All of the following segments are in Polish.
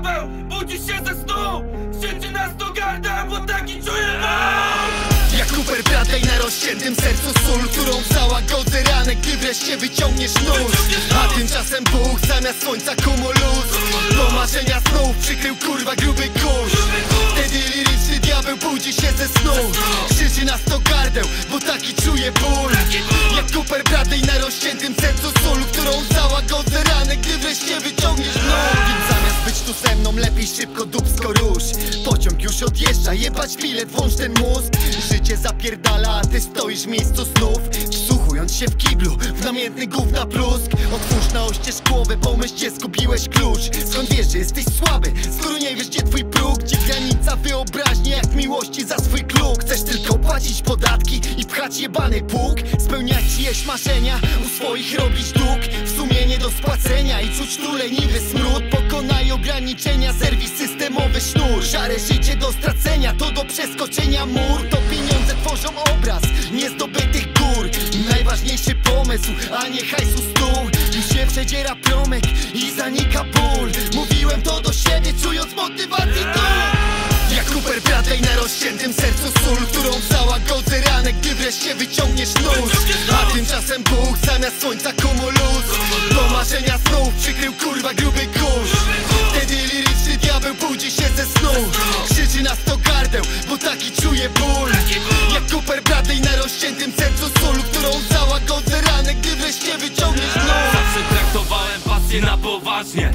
diabeł budzi się ze snu! Krzyczy nas do garda, bo taki czuję Jak Cooper Bradley na rozciętym sercu sól Którą załagodzę ranę, gdy wreszcie wyciągniesz nóż. A tymczasem Bóg zamiast słońca kumulus Do marzenia snów przykrył kurwa gruby kurz. Wtedy liryczny diabeł budzi się ze snu. Krzyczy nas do gardeł, bo taki czuje ból. Jak Cooper Bradley na rozciętym sercu rusz Pociąg już odjeżdża, jebać bilet, włącz ten mózg. Życie zapierdala, a ty stoisz w miejscu snów. Wsłuchując się w kiblu, w namiętny gówna plusk. Otwórz na oścież głowę, pomyśl gdzie zgubiłeś klucz. Skąd wiesz, że jesteś słaby, skoro nie wiesz gdzie twój próg? Gdzie granica wyobraźni, jak miłości za swój kluk? Chcesz tylko płacić podatki i pchać jebany pług? Spełniać czyjeś marzenia, u swoich robić dług. W sumie nie do spłacenia i czuć tu leniwy smród ograniczenia, serwis systemowy sznur. Szare życie do stracenia, to do przeskoczenia mur. To pieniądze tworzą obraz niezdobytych gór. Najważniejszy pomysł, a nie hajsu stół. Już się przedziera promek i zanika ból. Mówiłem to do siebie, czując motywację tu. Jak Cooper Bradley na rozciętym sercu sól Którą załagodzę ranę, gdy wreszcie wyciągniesz nóż A tymczasem Bóg zamiast słońca kumulus Do marzenia snów przykrył kurwa gruby kurz ból. Jak Cooper Bradley na rozciętym sercu sól Którą załagodzę ranę, gdy wreszcie wyciągniesz nóż Zawsze traktowałem pasję na poważnie.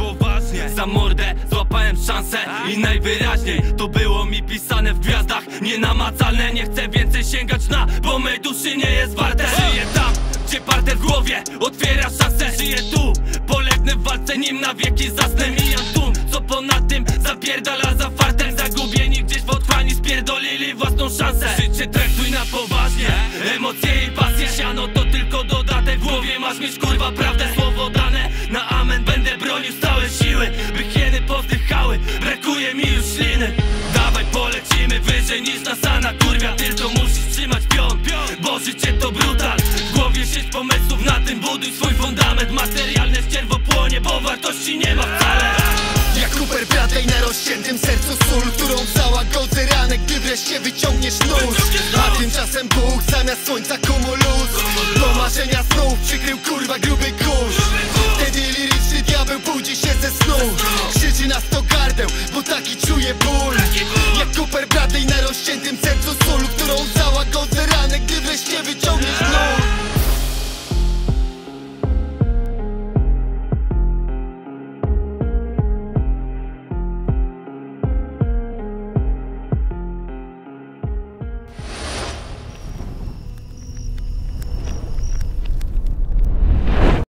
Za mordę złapałem szansę i najwyraźniej To było mi pisane w gwiazdach. Nienamacalne, nie chcę więcej sięgać na Bo mej duszy nie jest warte. Żyję tam, gdzie parter w głowie otwiera szansę. Żyję tu, polegnę w walce nim na wieki zasnę. Mijam tłum, co ponad tym zapierdala spierdolili własną szansę. Życie traktuj na poważnie, emocje i pasje Siano to tylko dodatek, w głowie masz mieć kurwa prawdę. Słowo dane, na amen będę bronił całe siły By hieny powdychały, brakuje mi już śliny. Dawaj polecimy wyżej niż na sana kurwia. Tylko musisz trzymać pion, bo życie to brutal. W głowie sieć pomysłów, na tym buduj swój fundament. Materialne ścierwo płonie, bo wartości nie ma wcale. Jak Cooper Bradley na rozciętym sercu sól Którą załagodzę ranę, gdy wreszcie wyciągniesz nóż. A tymczasem Bóg zamiast słońca kumulus Do marzenia snów